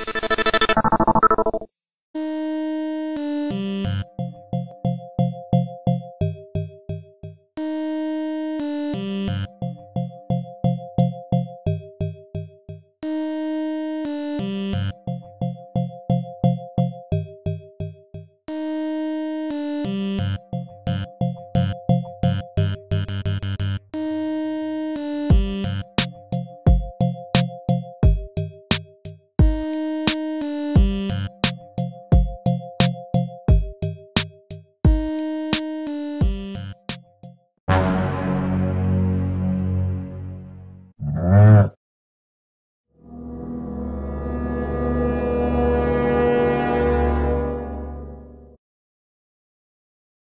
Peace.